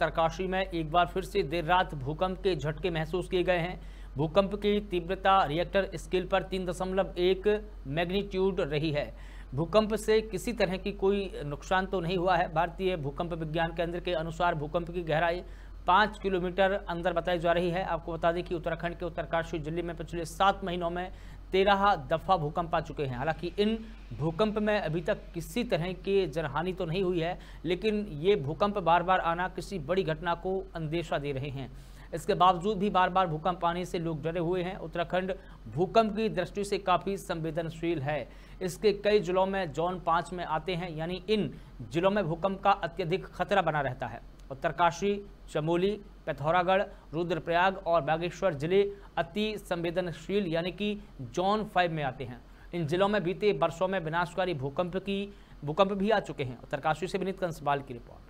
उत्तरकाशी में एक बार फिर से देर रात भूकंप के झटके महसूस किए गए हैं। भूकंप की तीव्रता रिएक्टर स्केल पर तीन दशमलव एक मैग्नीट्यूड रही है। भूकंप से किसी तरह की कोई नुकसान तो नहीं हुआ है। भारतीय भूकंप विज्ञान केंद्र के अनुसार भूकंप की गहराई पाँच किलोमीटर अंदर बताई जा रही है। आपको बता दें कि उत्तराखंड के उत्तरकाशी ज़िले में पिछले सात महीनों में तेरह दफ़ा भूकंप आ चुके हैं। हालाँकि इन भूकंप में अभी तक किसी तरह की जनहानि तो नहीं हुई है, लेकिन ये भूकंप बार बार आना किसी बड़ी घटना को अंदेशा दे रहे हैं। इसके बावजूद भी बार बार भूकंप आने से लोग डरे हुए हैं। उत्तराखंड भूकंप की दृष्टि से काफ़ी संवेदनशील है। इसके कई जिलों में जोन पाँच में आते हैं, यानी इन जिलों में भूकंप का अत्यधिक खतरा बना रहता है। उत्तरकाशी, चमोली, पिथौरागढ़, रुद्रप्रयाग और बागेश्वर ज़िले अति संवेदनशील यानी कि जोन फाइव में आते हैं। इन जिलों में बीते वर्षों में विनाशकारी भूकंप की, भूकंप भी आ चुके हैं। उत्तरकाशी से विनीत कंसवाल की रिपोर्ट।